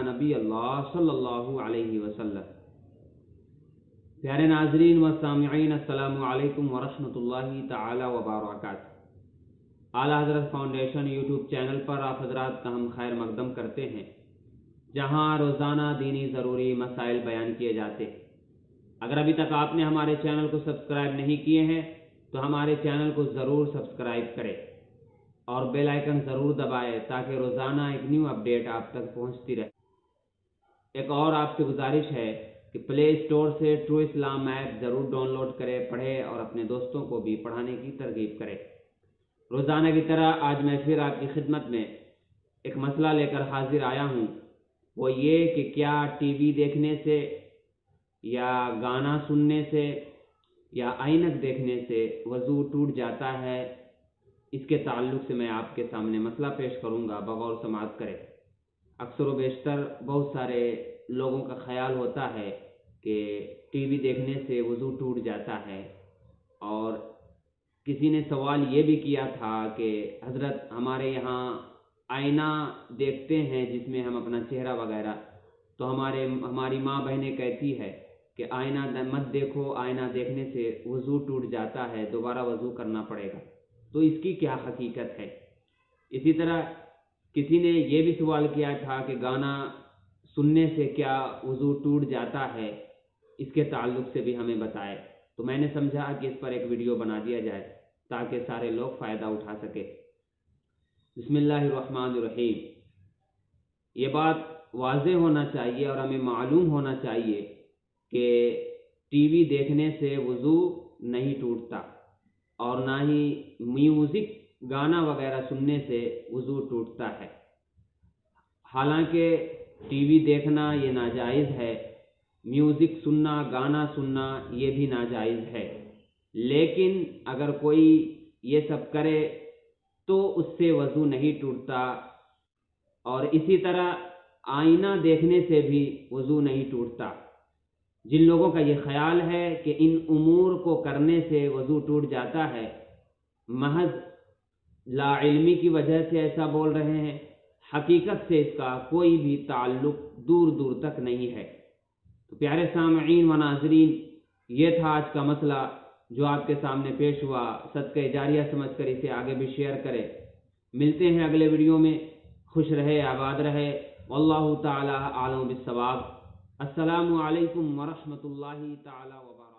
नबी अल्लाह प्यारे नाजरीन व सामिईन, अस्सलामु अलैकुम व रहमतुल्लाहि तआला व बारकातुहू। आला हज़रत फाउंडेशन यूट्यूब चैनल पर आप हजरात का हम खैर मकदम करते हैं, जहाँ रोज़ाना दीनी ज़रूरी मसाइल बयान किए जाते हैं। अगर अभी तक आपने हमारे चैनल को सब्सक्राइब नहीं किए हैं तो हमारे चैनल को ज़रूर सब्सक्राइब करें। और बेल आइकन ज़रूर दबाएँ ताकि रोज़ाना एक न्यू अपडेट आप तक पहुँचती रहे। एक और आपसे गुजारिश है कि प्ले स्टोर से ट्रू इस्लाम ऐप ज़रूर डाउनलोड करें, पढ़ें और अपने दोस्तों को भी पढ़ाने की तरगीब करें। रोज़ाना की तरह आज मैं फिर आपकी खिदमत में एक मसला लेकर हाजिर आया हूँ। वो ये कि क्या टीवी देखने से या गाना सुनने से या आइनक देखने से वज़ू टूट जाता है इसके ताल्लुक से मैं आपके सामने मसला पेश करूँगा, बगौर समाज करें। अक्सर व बेशतर बहुत सारे लोगों का ख्याल होता है कि टीवी देखने से वज़ू टूट जाता है और किसी ने सवाल ये भी किया था कि, हज़रत, हमारे यहाँ आईना देखते हैं जिसमें हम अपना चेहरा वगैरह। तो हमारे, हमारी माँ बहनें कहती है कि, आईना मत देखो, आईना देखने से वज़ू टूट जाता है, दोबारा वज़ू करना पड़ेगा। तो इसकी क्या हकीकत है? इसी तरह किसी ने ये भी सवाल किया था कि गाना सुनने से क्या वज़ू टूट जाता है? इसके ताल्लुक से भी हमें बताए। तो मैंने समझा कि इस पर एक वीडियो बना दिया जाए ताकि सारे लोग फ़ायदा उठा सके। बिस्मिल्लाहिर्रहमानिर्रहीम। ये बात वाज होना चाहिए और हमें मालूम होना चाहिए कि टीवी देखने से वज़ू नहीं टूटता। और ना ही म्यूज़िक गाना वगैरह सुनने से वज़ू टूटता है। हालाँकि टीवी देखना ये नाजायज़ है म्यूज़िक सुनना, गाना सुनना ये भी नाजायज़ है। लेकिन अगर कोई ये सब करे तो उससे वज़ू नहीं टूटता और इसी तरह आईना देखने से भी वज़ू नहीं टूटता। जिन लोगों का ये ख्याल है कि इन उमूर को करने से वज़ू टूट जाता है, महज लाइल्मी की वजह से ऐसा बोल रहे हैं, हकीकत से इसका कोई भी ताल्लुक दूर दूर तक नहीं है। तो प्यारे सामीन व नाजरीन, ये था आज का मसला जो आपके सामने पेश हुआ। सदक़ जारिया समझ कर इसे आगे भी शेयर करें। मिलते हैं अगले वीडियो में। खुश रहे, आबाद रहे। वल्लाह ताला आलम बिसवाब अस्सलामु अलैकुम वरहमतुल्लाहि ताला वबरकातुहू